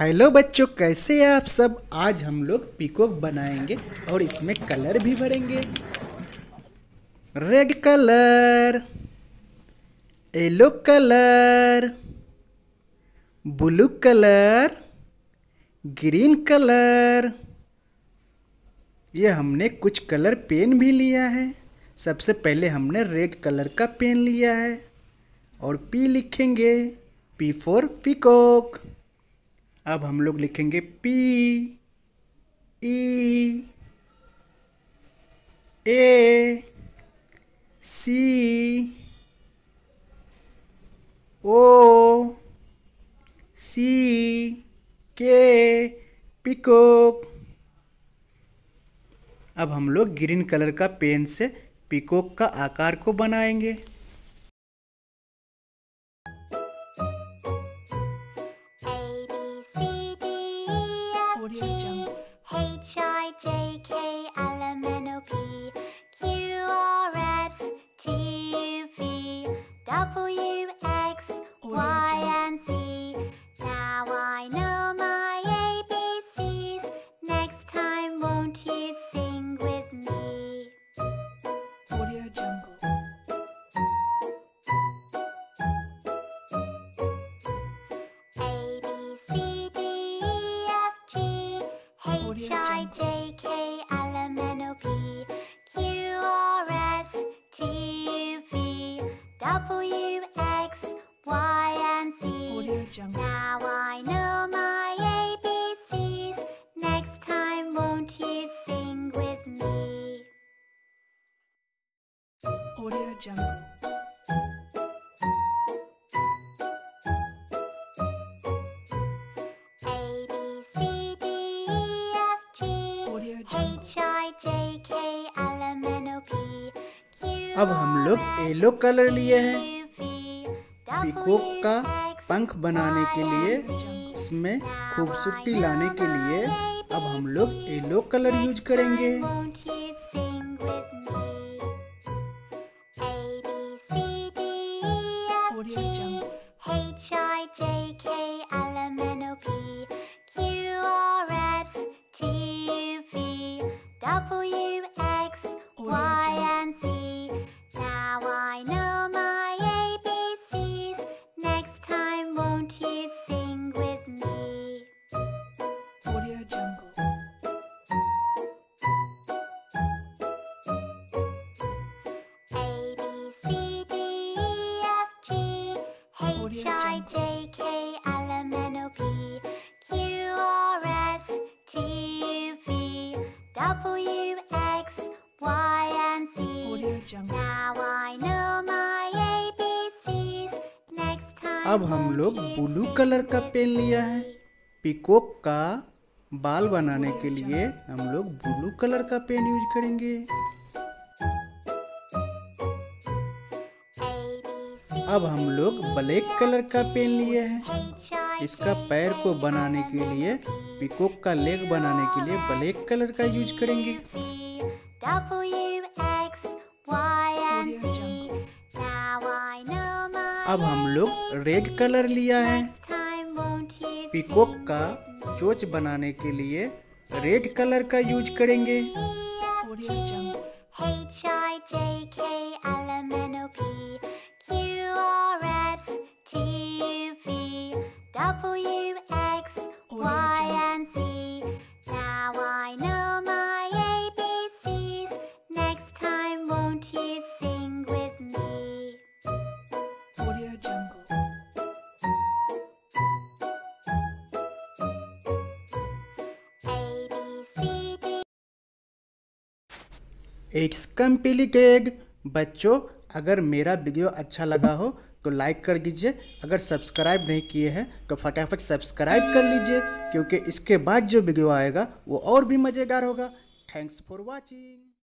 Hello बच्चों, कैसे हैं आप सब? आज हम लोग पीकॉक बनाएँगे और इसमें कलर भी भरेंगे। Red colour, yellow colour, blue colour, green colour. ये हमने कुछ कलर पेन भी लिया है। सबसे पहले हमने रेड कलर का पेन लिया है और पी लिखेंगे पी फॉर पीकॉक। अब हम लोग लिखेंगे पी, ई, ए, सी, ओ, सी, के, पिकोक। अब हम लोग ग्रीन कलर का पेन से पिकोक का आकार को बनाएँगे। अब हम लोग येलो कलर लिए हैं। पिकोक का पंख बनाने के लिए इसमें खूबसूरती लाने के लिए अब हम लोग येलो कलर यूज़ करेंगे। Won't अब हम लोग ब्लू कलर का पेन लिया है? पिकोक का बाल बनाने के लिए हम लोग ब्लू कलर का पेन यूज़ करेंगे। अब हम लोग ब्लैक कलर का पेन लिए हैं। इसका पैर को बनाने के लिए पिकोक का लेग बनाने के लिए ब्लैक कलर का यूज़ करेंगे। अब हम लोग रेड कलर लिया है। पिकोक का चोच बनाने के लिए रेड कलर का यूज़ करेंगे। Audio Jungle. A B C D एक कम्प्लीटेड बच्चों, अगर मेरा वीडियो अच्छा लगा हो तो लाइक कर दीजिए। अगर सब्सक्राइब नहीं किए हैं तो फटाफट सब्सक्राइब कर लीजिए, क्योंकि इसके बाद जो वीडियो आएगा, वो और भी मज़ेदार होगा। Thanks for watching